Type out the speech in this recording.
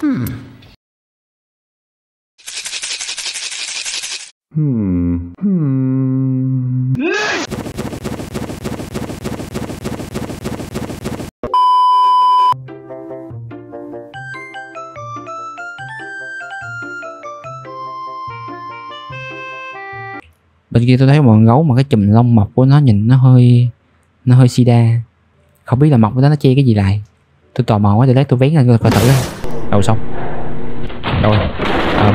Hmm. Hmm. Hmm. Bên kia tôi thấy một con gấu mà cái chùm lông mọc của nó nhìn nó hơi nó hơi sida. Không biết là mọc của nó nó che cái gì lại. Tôi tò mò quá để lấy, tôi vén lên coi thử. Đâu xong? Rồi? Ờ.